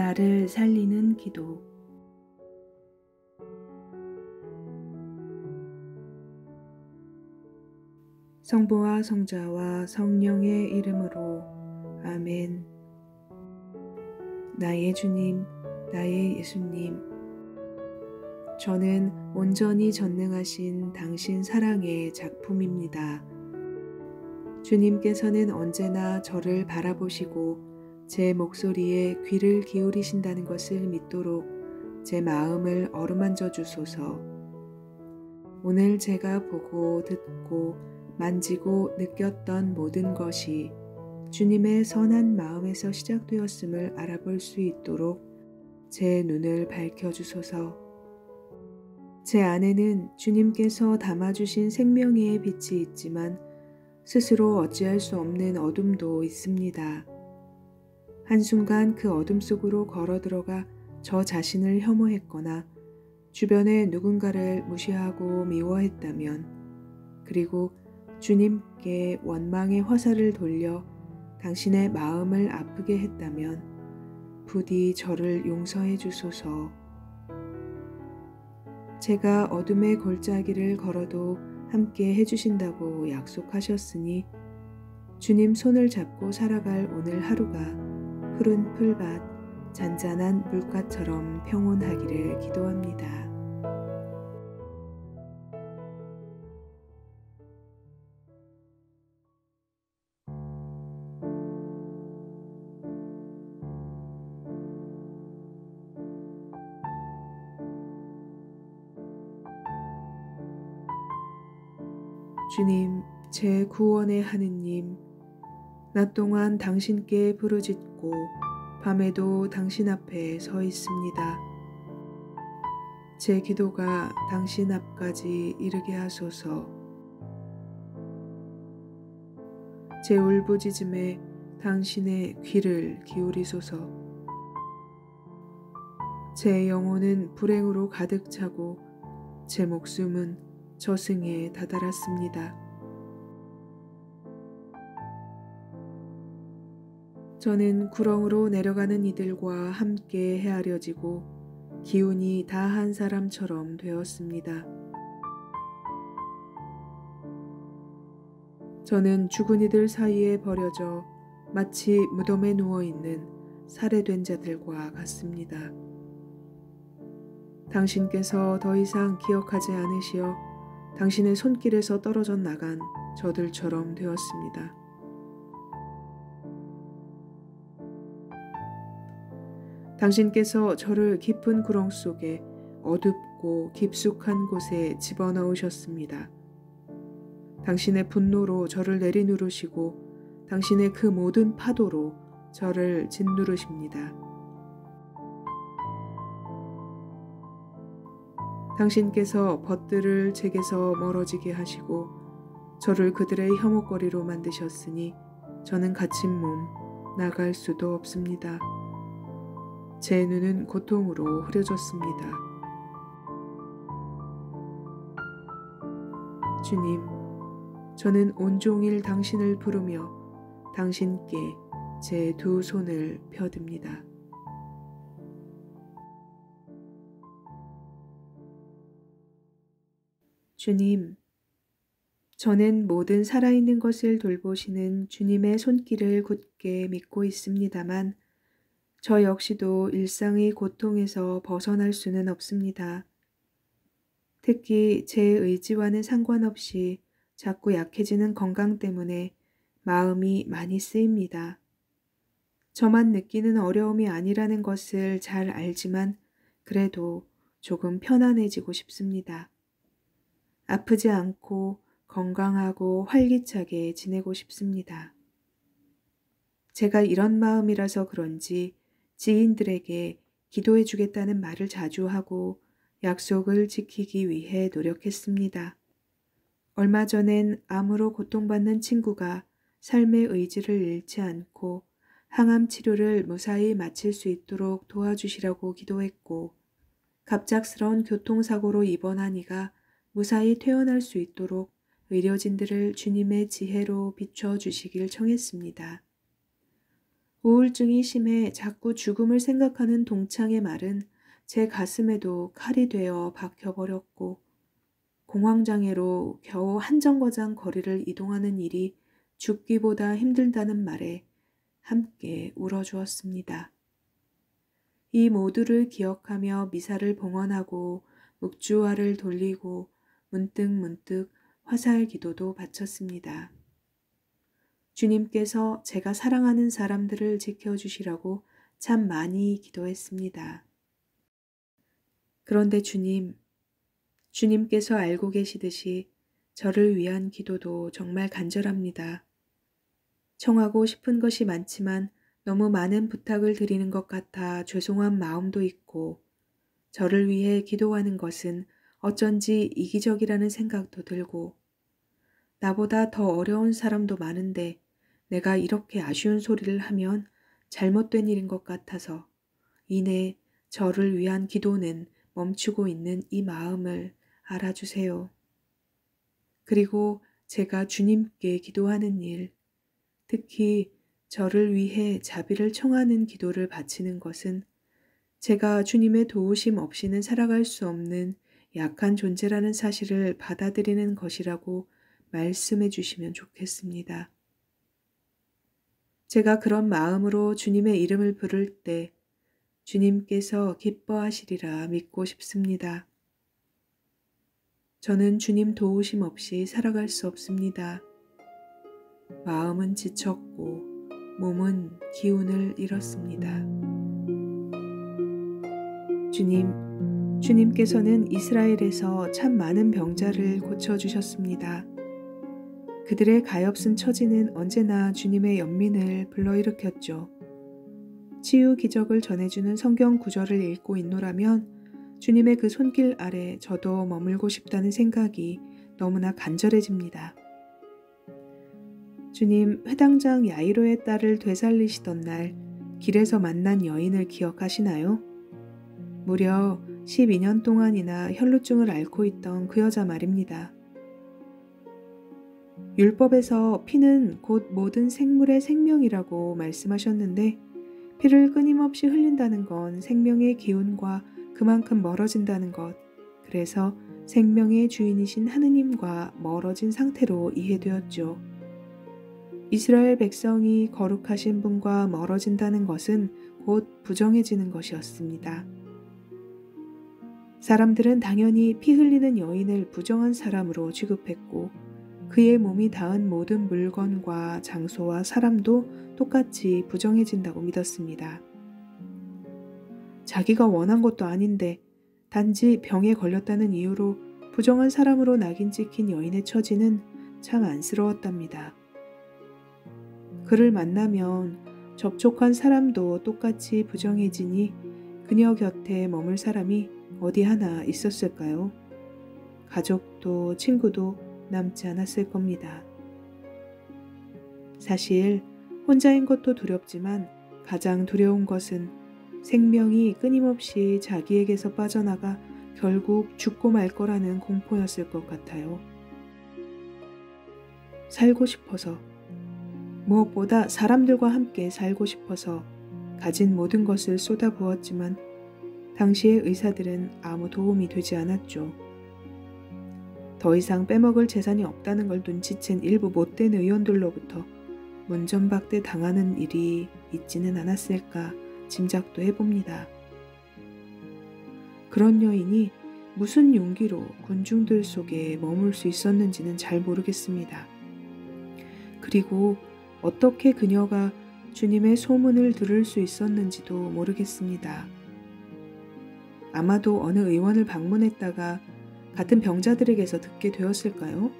나를 살리는 기도 성부와 성자와 성령의 이름으로 아멘. 나의 주님, 나의 예수님, 저는 온전히 전능하신 당신 사랑의 작품입니다. 주님께서는 언제나 저를 바라보시고 제 목소리에 귀를 기울이신다는 것을 믿도록 제 마음을 어루만져 주소서. 오늘 제가 보고 듣고 만지고 느꼈던 모든 것이 주님의 선한 마음에서 시작되었음을 알아볼 수 있도록 제 눈을 밝혀주소서. 제 안에는 주님께서 담아주신 생명의 빛이 있지만 스스로 어찌할 수 없는 어둠도 있습니다. 한순간 그 어둠 속으로 걸어 들어가 저 자신을 혐오했거나 주변의 누군가를 무시하고 미워했다면 그리고 주님께 원망의 화살을 돌려 당신의 마음을 아프게 했다면 부디 저를 용서해 주소서. 제가 어둠의 골짜기를 걸어도 함께 해주신다고 약속하셨으니 주님 손을 잡고 살아갈 오늘 하루가 푸른 풀밭, 잔잔한 물가처럼 평온하기를 기도합니다. 주님, 제 구원의 하느님, 낮 동안 당신께 부르짖고 밤에도 당신 앞에 서 있습니다. 제 기도가 당신 앞까지 이르게 하소서. 제 울부짖음에 당신의 귀를 기울이소서. 제 영혼은 불행으로 가득 차고 제 목숨은 저승에 다다랐습니다. 저는 구렁으로 내려가는 이들과 함께 헤아려지고 기운이 다 한 사람처럼 되었습니다. 저는 죽은 이들 사이에 버려져 마치 무덤에 누워 있는 살해된 자들과 같습니다. 당신께서 더 이상 기억하지 않으시어 당신의 손길에서 떨어져 나간 저들처럼 되었습니다. 당신께서 저를 깊은 구렁 속에 어둡고 깊숙한 곳에 집어넣으셨습니다. 당신의 분노로 저를 내리누르시고 당신의 그 모든 파도로 저를 짓누르십니다. 당신께서 벗들을 제게서 멀어지게 하시고 저를 그들의 혐오거리로 만드셨으니 저는 갇힌 몸 나갈 수도 없습니다. 제 눈은 고통으로 흐려졌습니다. 주님, 저는 온종일 당신을 부르며 당신께 제 두 손을 펴듭니다. 주님, 저는 모든 살아있는 것을 돌보시는 주님의 손길을 굳게 믿고 있습니다만 저 역시도 일상의 고통에서 벗어날 수는 없습니다. 특히 제 의지와는 상관없이 자꾸 약해지는 건강 때문에 마음이 많이 쓰입니다. 저만 느끼는 어려움이 아니라는 것을 잘 알지만 그래도 조금 편안해지고 싶습니다. 아프지 않고 건강하고 활기차게 지내고 싶습니다. 제가 이런 마음이라서 그런지 지인들에게 기도해 주겠다는 말을 자주 하고 약속을 지키기 위해 노력했습니다. 얼마 전엔 암으로 고통받는 친구가 삶의 의지를 잃지 않고 항암 치료를 무사히 마칠 수 있도록 도와주시라고 기도했고 갑작스러운 교통사고로 입원한 이가 무사히 퇴원할 수 있도록 의료진들을 주님의 지혜로 비춰 주시길 청했습니다. 우울증이 심해 자꾸 죽음을 생각하는 동창의 말은 제 가슴에도 칼이 되어 박혀버렸고 공황장애로 겨우 한 정거장 거리를 이동하는 일이 죽기보다 힘들다는 말에 함께 울어주었습니다. 이 모두를 기억하며 미사를 봉헌하고 묵주화를 돌리고 문득문득 화살 기도도 바쳤습니다. 주님께서 제가 사랑하는 사람들을 지켜주시라고 참 많이 기도했습니다. 그런데 주님, 주님께서 알고 계시듯이 저를 위한 기도도 정말 간절합니다. 청하고 싶은 것이 많지만 너무 많은 부탁을 드리는 것 같아 죄송한 마음도 있고 저를 위해 기도하는 것은 어쩐지 이기적이라는 생각도 들고 나보다 더 어려운 사람도 많은데 내가 이렇게 아쉬운 소리를 하면 잘못된 일인 것 같아서 이내 저를 위한 기도는 멈추고 있는 이 마음을 알아주세요. 그리고 제가 주님께 기도하는 일, 특히 저를 위해 자비를 청하는 기도를 바치는 것은 제가 주님의 도우심 없이는 살아갈 수 없는 약한 존재라는 사실을 받아들이는 것이라고 말씀해 주시면 좋겠습니다. 제가 그런 마음으로 주님의 이름을 부를 때 주님께서 기뻐하시리라 믿고 싶습니다. 저는 주님 도우심 없이 살아갈 수 없습니다. 마음은 지쳤고 몸은 기운을 잃었습니다. 주님, 주님께서는 이스라엘에서 참 많은 병자를 고쳐주셨습니다. 그들의 가엾은 처지는 언제나 주님의 연민을 불러일으켰죠. 치유 기적을 전해주는 성경 구절을 읽고 있노라면 주님의 그 손길 아래 저도 머물고 싶다는 생각이 너무나 간절해집니다. 주님 회당장 야이로의 딸을 되살리시던 날 길에서 만난 여인을 기억하시나요? 무려 12년 동안이나 혈루증을 앓고 있던 그 여자 말입니다. 율법에서 피는 곧 모든 생물의 생명이라고 말씀하셨는데 피를 끊임없이 흘린다는 건 생명의 기운과 그만큼 멀어진다는 것. 그래서 생명의 주인이신 하느님과 멀어진 상태로 이해되었죠. 이스라엘 백성이 거룩하신 분과 멀어진다는 것은 곧 부정해지는 것이었습니다. 사람들은 당연히 피 흘리는 여인을 부정한 사람으로 취급했고 그의 몸이 닿은 모든 물건과 장소와 사람도 똑같이 부정해진다고 믿었습니다. 자기가 원한 것도 아닌데 단지 병에 걸렸다는 이유로 부정한 사람으로 낙인 찍힌 여인의 처지는 참 안쓰러웠답니다. 그를 만나면 접촉한 사람도 똑같이 부정해지니 그녀 곁에 머물 사람이 어디 하나 있었을까요? 가족도 친구도 남지 않았을 겁니다. 사실 혼자인 것도 두렵지만 가장 두려운 것은 생명이 끊임없이 자기에게서 빠져나가 결국 죽고 말 거라는 공포였을 것 같아요. 살고 싶어서 무엇보다 사람들과 함께 살고 싶어서 가진 모든 것을 쏟아부었지만 당시의 의사들은 아무 도움이 되지 않았죠. 더 이상 빼먹을 재산이 없다는 걸 눈치챈 일부 못된 의원들로부터 문전박대 당하는 일이 있지는 않았을까 짐작도 해봅니다. 그런 여인이 무슨 용기로 군중들 속에 머물 수 있었는지는 잘 모르겠습니다. 그리고 어떻게 그녀가 주님의 소문을 들을 수 있었는지도 모르겠습니다. 아마도 어느 의원을 방문했다가 같은 병자들에게서 듣게 되었을까요?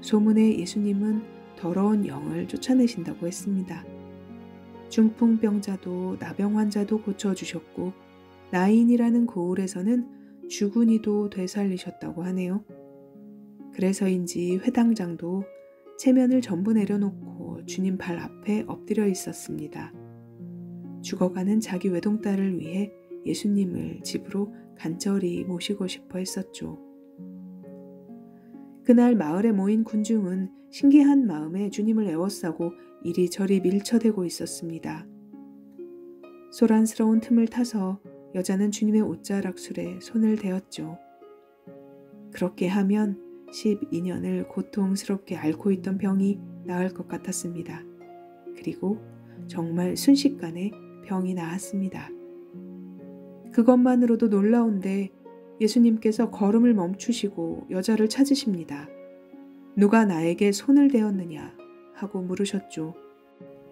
소문에 예수님은 더러운 영을 쫓아내신다고 했습니다. 중풍병자도 나병 환자도 고쳐주셨고 나인이라는 고을에서는 죽은 이도 되살리셨다고 하네요. 그래서인지 회당장도 체면을 전부 내려놓고 주님 발 앞에 엎드려 있었습니다. 죽어가는 자기 외동딸을 위해 예수님을 집으로 간절히 모시고 싶어 했었죠. 그날 마을에 모인 군중은 신기한 마음에 주님을 애워싸고 이리저리 밀쳐대고 있었습니다. 소란스러운 틈을 타서 여자는 주님의 옷자락술에 손을 대었죠. 그렇게 하면 12년을 고통스럽게 앓고 있던 병이 나을 것 같았습니다. 그리고 정말 순식간에 병이 나았습니다. 그것만으로도 놀라운데 예수님께서 걸음을 멈추시고 여자를 찾으십니다. 누가 나에게 손을 대었느냐 하고 물으셨죠.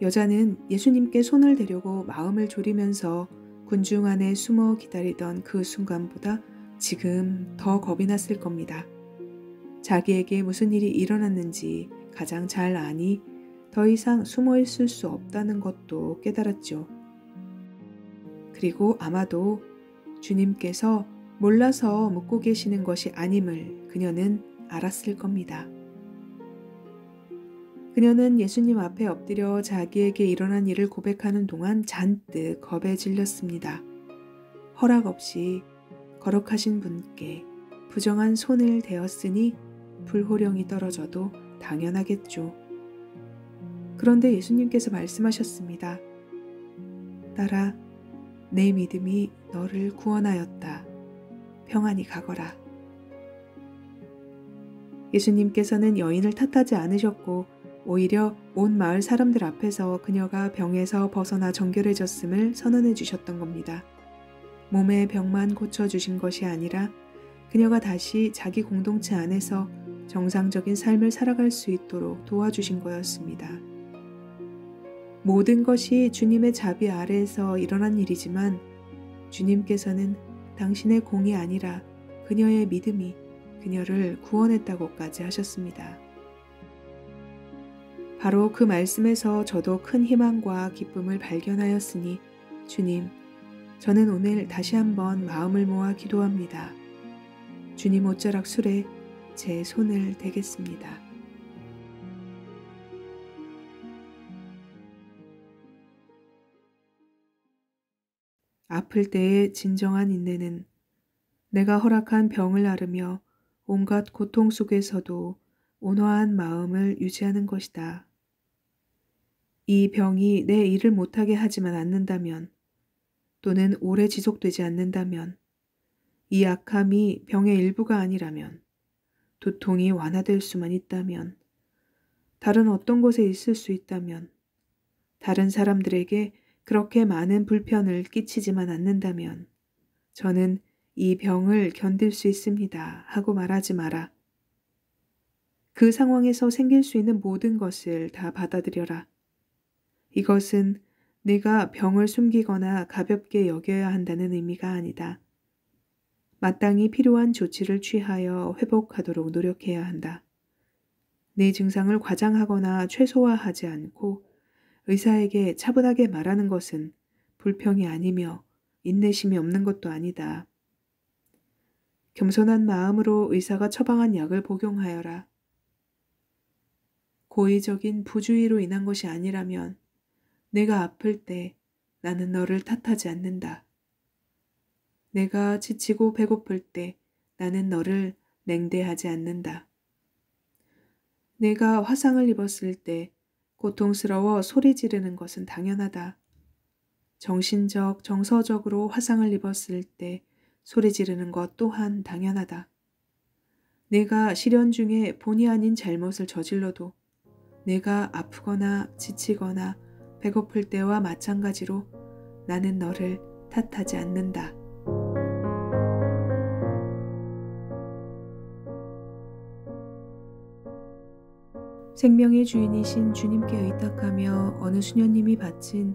여자는 예수님께 손을 대려고 마음을 졸이면서 군중 안에 숨어 기다리던 그 순간보다 지금 더 겁이 났을 겁니다. 자기에게 무슨 일이 일어났는지 가장 잘 아니 더 이상 숨어 있을 수 없다는 것도 깨달았죠. 그리고 아마도 주님께서 몰라서 묻고 계시는 것이 아님을 그녀는 알았을 겁니다. 그녀는 예수님 앞에 엎드려 자기에게 일어난 일을 고백하는 동안 잔뜩 겁에 질렸습니다. 허락 없이 거룩하신 분께 부정한 손을 대었으니 불호령이 떨어져도 당연하겠죠. 그런데 예수님께서 말씀하셨습니다. 딸아, 내 믿음이 너를 구원하였다. 평안히 가거라. 예수님께서는 여인을 탓하지 않으셨고 오히려 온 마을 사람들 앞에서 그녀가 병에서 벗어나 정결해졌음을 선언해 주셨던 겁니다. 몸의 병만 고쳐주신 것이 아니라 그녀가 다시 자기 공동체 안에서 정상적인 삶을 살아갈 수 있도록 도와주신 거였습니다. 모든 것이 주님의 자비 아래에서 일어난 일이지만 주님께서는 당신의 공이 아니라 그녀의 믿음이 그녀를 구원했다고까지 하셨습니다. 바로 그 말씀에서 저도 큰 희망과 기쁨을 발견하였으니 주님, 저는 오늘 다시 한번 마음을 모아 기도합니다. 주님 옷자락 술에 제 손을 대겠습니다. 아플 때의 진정한 인내는 내가 허락한 병을 앓으며 온갖 고통 속에서도 온화한 마음을 유지하는 것이다. 이 병이 내 일을 못하게 하지만 않는다면 또는 오래 지속되지 않는다면 이 악함이 병의 일부가 아니라면 두통이 완화될 수만 있다면 다른 어떤 곳에 있을 수 있다면 다른 사람들에게 그렇게 많은 불편을 끼치지만 않는다면 저는 이 병을 견딜 수 있습니다 하고 말하지 마라. 그 상황에서 생길 수 있는 모든 것을 다 받아들여라. 이것은 내가 병을 숨기거나 가볍게 여겨야 한다는 의미가 아니다. 마땅히 필요한 조치를 취하여 회복하도록 노력해야 한다. 내 증상을 과장하거나 최소화하지 않고 의사에게 차분하게 말하는 것은 불평이 아니며 인내심이 없는 것도 아니다. 겸손한 마음으로 의사가 처방한 약을 복용하여라. 고의적인 부주의로 인한 것이 아니라면 내가 아플 때 나는 너를 탓하지 않는다. 내가 지치고 배고플 때 나는 너를 냉대하지 않는다. 내가 화상을 입었을 때 고통스러워 소리 지르는 것은 당연하다. 정신적, 정서적으로 화상을 입었을 때 소리 지르는 것 또한 당연하다. 내가 실현 중에 본의 아닌 잘못을 저질러도 내가 아프거나 지치거나 배고플 때와 마찬가지로 나는 너를 탓하지 않는다. 생명의 주인이신 주님께 의탁하며 어느 수녀님이 바친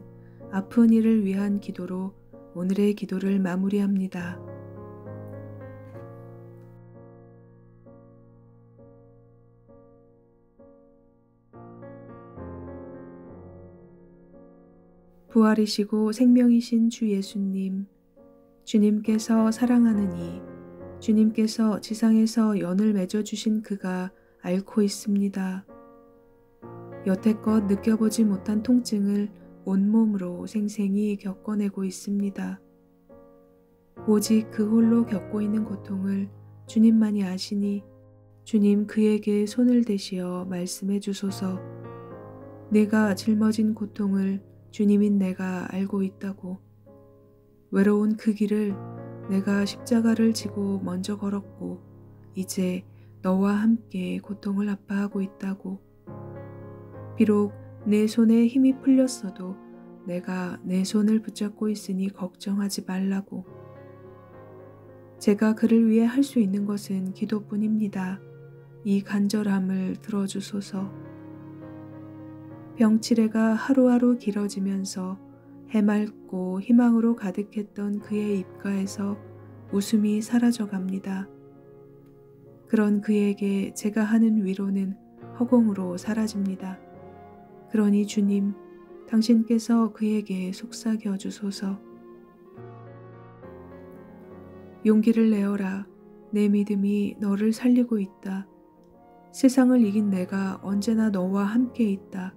아픈 이를 위한 기도로 오늘의 기도를 마무리합니다. 부활이시고 생명이신 주 예수님, 주님께서 사랑하는 이, 주님께서 지상에서 연을 맺어주신 그가 앓고 있습니다. 여태껏 느껴보지 못한 통증을 온몸으로 생생히 겪어내고 있습니다. 오직 그 홀로 겪고 있는 고통을 주님만이 아시니 주님 그에게 손을 대시어 말씀해 주소서. 내가 짊어진 고통을 주님인 내가 알고 있다고. 외로운 그 길을 내가 십자가를 지고 먼저 걸었고, 이제 너와 함께 고통을 아파하고 있다고. 비록 내 손에 힘이 풀렸어도 내가 내 손을 붙잡고 있으니 걱정하지 말라고. 제가 그를 위해 할 수 있는 것은 기도뿐입니다. 이 간절함을 들어주소서. 병치레가 하루하루 길어지면서 해맑고 희망으로 가득했던 그의 입가에서 웃음이 사라져 갑니다. 그런 그에게 제가 하는 위로는 허공으로 사라집니다. 그러니 주님, 당신께서 그에게 속삭여 주소서. 용기를 내어라. 내 믿음이 너를 살리고 있다. 세상을 이긴 내가 언제나 너와 함께 있다.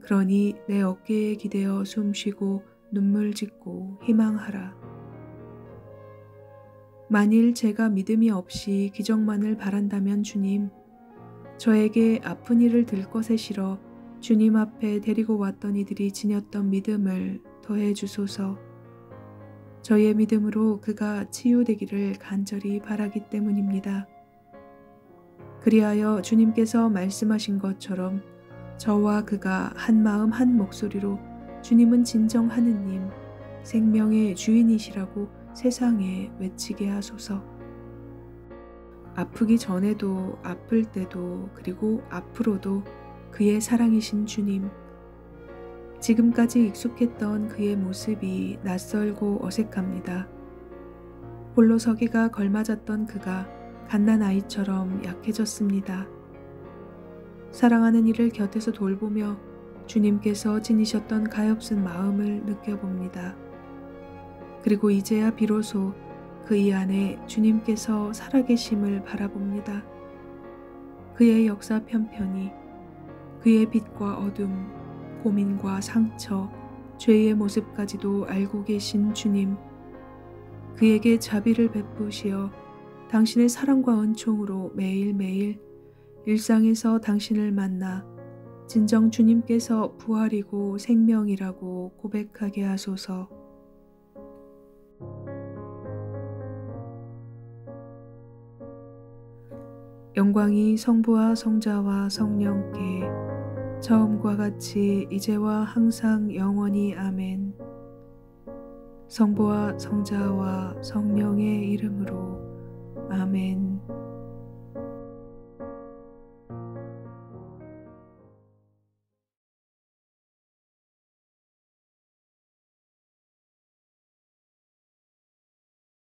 그러니 내 어깨에 기대어 숨 쉬고 눈물 짓고 희망하라. 만일 제가 믿음이 없이 기적만을 바란다면 주님, 저에게 아픈 이를 들 것에 싫어 주님 앞에 데리고 왔던 이들이 지녔던 믿음을 더해 주소서. 저의 믿음으로 그가 치유되기를 간절히 바라기 때문입니다. 그리하여 주님께서 말씀하신 것처럼 저와 그가 한 마음 한 목소리로 주님은 진정 하느님, 생명의 주인이시라고 세상에 외치게 하소서. 아프기 전에도 아플 때도 그리고 앞으로도 그의 사랑이신 주님, 지금까지 익숙했던 그의 모습이 낯설고 어색합니다. 홀로 서기가 걸맞았던 그가 갓난 아이처럼 약해졌습니다. 사랑하는 이를 곁에서 돌보며 주님께서 지니셨던 가엾은 마음을 느껴봅니다. 그리고 이제야 비로소 그 이 안에 주님께서 살아계심을 바라봅니다. 그의 역사 편편이 그의 빛과 어둠, 고민과 상처, 죄의 모습까지도 알고 계신 주님, 그에게 자비를 베푸시어 당신의 사랑과 은총으로 매일매일 일상에서 당신을 만나 진정 주님께서 부활이고 생명이라고 고백하게 하소서. 영광이 성부와 성자와 성령께 처음과 같이 이제와 항상 영원히 아멘. 성부와 성자와 성령의 이름으로 아멘.